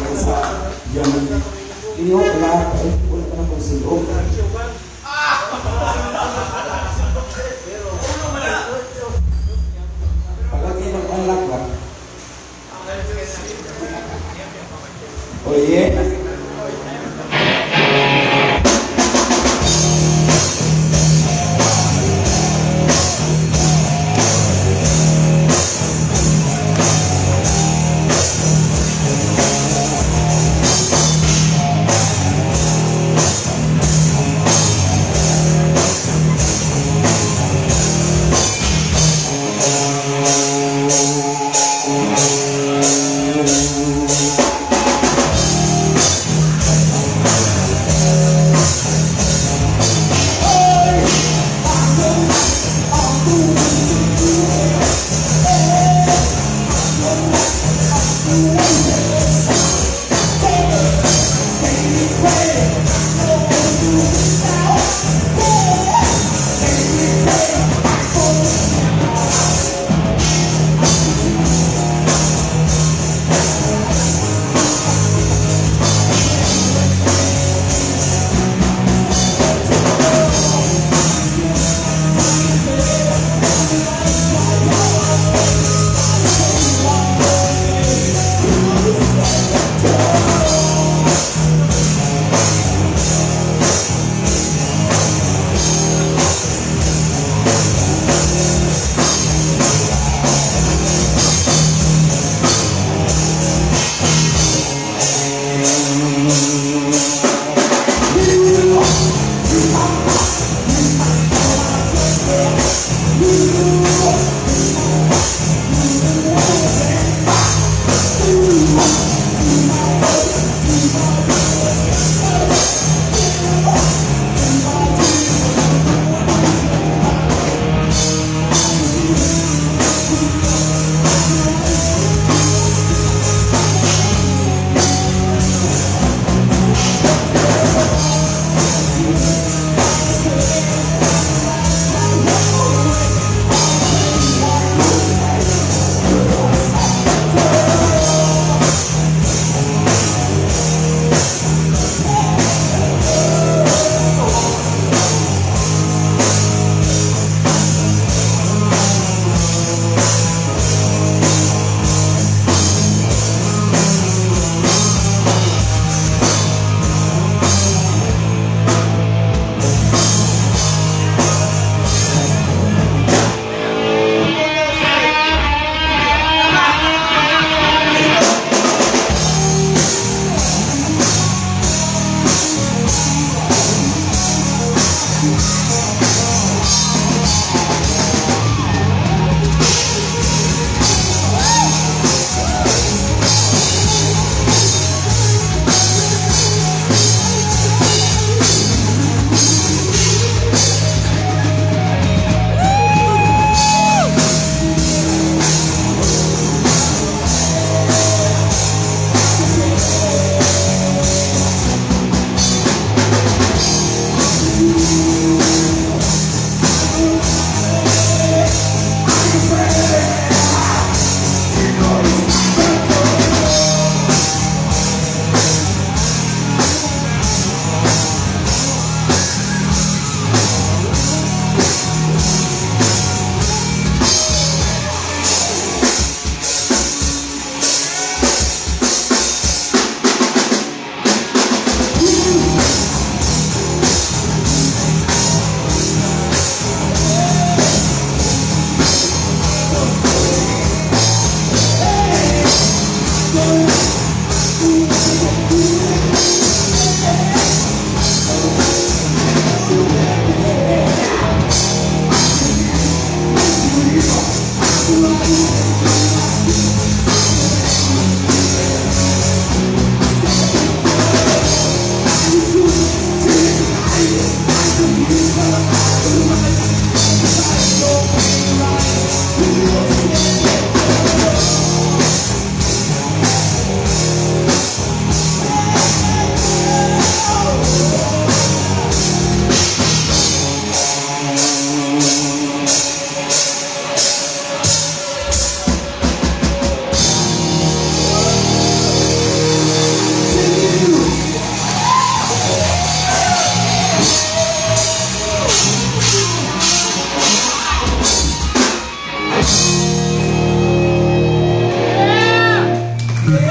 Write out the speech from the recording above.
kita ini Pagkat mag-unlock ba? Oh yeah?